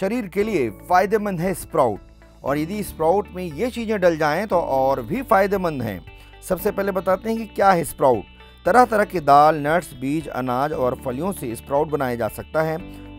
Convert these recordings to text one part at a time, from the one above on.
शरीर के लिए फ़ायदेमंद है स्प्राउट। और यदि स्प्राउट में ये चीज़ें डल जाएँ तो और भी फ़ायदेमंद हैं। सबसे पहले बताते हैं कि क्या है स्प्राउट। तरह तरह के दाल, नट्स, बीज, अनाज और फलियों से स्प्राउट बनाया जा सकता है।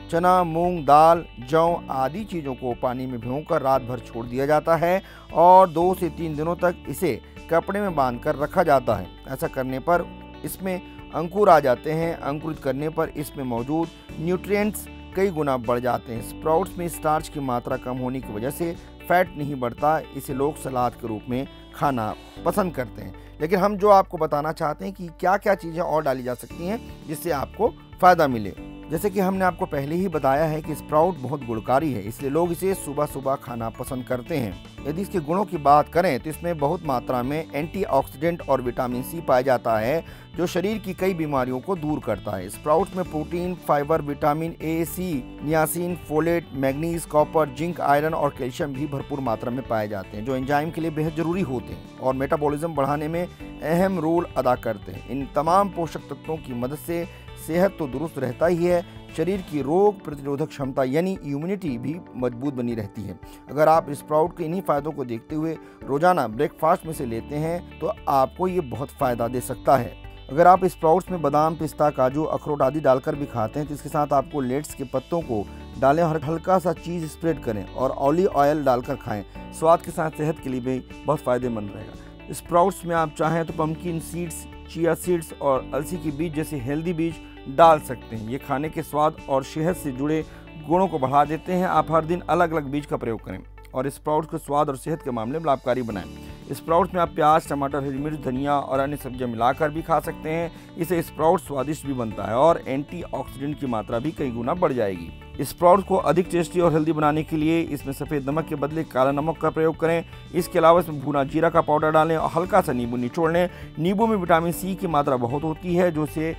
चना, मूंग, दाल, जौ आदि चीज़ों को पानी में भिगोकर रात भर छोड़ दिया जाता है और दो से तीन दिनों तक इसे कपड़े में बांधकर रखा जाता है। ऐसा करने पर इसमें अंकुर आ जाते हैं। अंकुरित करने पर इसमें मौजूद न्यूट्रिएंट्स कई गुना बढ़ जाते हैं। स्प्राउट्स में स्टार्च की मात्रा कम होने की वजह से फैट नहीं बढ़ता, इसे लोग सलाद के रूप में खाना पसंद करते हैं। लेकिन हम जो आपको बताना चाहते हैं कि क्या क्या चीज़ें और डाली जा सकती हैं, जिससे आपको फ़ायदा मिले। जैसे कि हमने आपको पहले ही बताया है कि स्प्राउट बहुत गुणकारी है, इसलिए लोग इसे सुबह सुबह खाना पसंद करते हैं। यदि इसके गुणों की बात करें तो इसमें बहुत मात्रा में एंटीऑक्सीडेंट और विटामिन सी पाया जाता है, जो शरीर की कई बीमारियों को दूर करता है। स्प्राउट में protein, fibre, vitamin A, C, niacin, folate, manganese, copper, zinc, iron और कैल्शियम भी भरपूर मात्रा में पाए जाते हैं, जो एंजाइम के लिए बेहद ज़रूरी होते हैं। और मेटाबॉलिज्म बढ़ाने में अहम रोल अदा करते हैं। इन तमाम पोषक तत्वों की मदद से सेहत तो दुरुस्त रहता ही है, शरीर की रोग प्रतिरोधक क्षमता यानी इम्यूनिटी भी मज़बूत बनी रहती है। अगर आप स्प्राउट के इन्हीं फायदों को देखते हुए रोज़ाना ब्रेकफास्ट में से लेते हैं तो आपको ये बहुत फ़ायदा दे सकता है। अगर आप स्प्राउट्स में बादाम, पिस्ता, काजू, अखरोट आदि डालकर भी खाते हैं तो इसके साथ आपको लेट्स के पत्तों को डालें और हल्का सा चीज़ स्प्रेड करें और ऑलिव ऑयल डालकर खाएँ। स्वाद के साथ सेहत के लिए भी बहुत फ़ायदेमंद रहेगा। स्प्राउट्स में आप चाहें तो पम्पकिन सीड्स चिया सीड्स और अलसी के बीज जैसे हेल्दी बीज डाल सकते हैं। ये खाने के स्वाद और सेहत से जुड़े गुणों को बढ़ा देते हैं। आप हर दिन अलग अलग बीज का प्रयोग करें और स्प्राउट्स को स्वाद और सेहत के मामले में लाभकारी बनाएँ। स्प्राउट्स में आप प्याज, टमाटर, हरी मिर्च, धनिया और अन्य सब्ज़ियाँ मिलाकर भी खा सकते हैं। इसे स्प्राउट स्वादिष्ट भी बनता है और एंटीऑक्सीडेंट की मात्रा भी कई गुना बढ़ जाएगी। स्प्राउट को अधिक टेस्टी और हेल्दी बनाने के लिए इसमें सफ़ेद नमक के बदले काला नमक का प्रयोग करें। इसके अलावा इसमें भुना जीरा का पाउडर डालें और हल्का सा नींबू निचोड़ लें नींबू में विटामिन सी की मात्रा बहुत होती है, जो इसे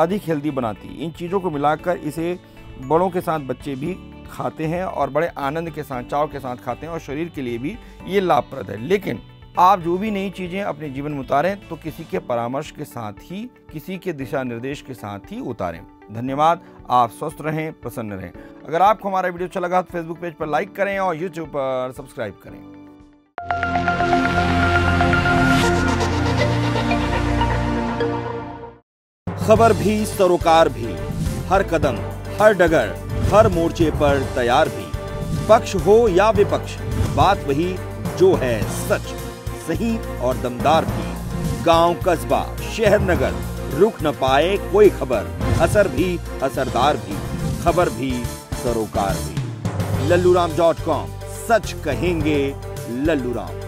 अधिक हेल्दी बनाती इन चीज़ों को मिलाकर इसे बड़ों के साथ बच्चे भी खाते हैं और बड़े आनंद के साथ, चाव के साथ खाते हैं और शरीर के लिए भी ये लाभप्रद है। लेकिन आप जो भी नई चीज़ें अपने जीवन में उतारें तो किसी के परामर्श के साथ ही, किसी के दिशा निर्देश के साथ ही उतारें। धन्यवाद। आप स्वस्थ रहें, प्रसन्न रहें। अगर आपको हमारा वीडियो अच्छा लगा तो फेसबुक पेज पर लाइक करें और यूट्यूब पर सब्सक्राइब करें। खबर भी, सरोकार भी। हर कदम, हर डगर, हर मोर्चे पर तैयार भी। पक्ष हो या विपक्ष, बात वही जो है सच। सही और दमदार भी गाँव कस्बा, शहर नगर, रुक न पाए कोई खबर। असर भी असरदार भी, खबर भी सरोकार भी। लल्लूराम डॉट कॉम, सच कहेंगे लल्लूराम।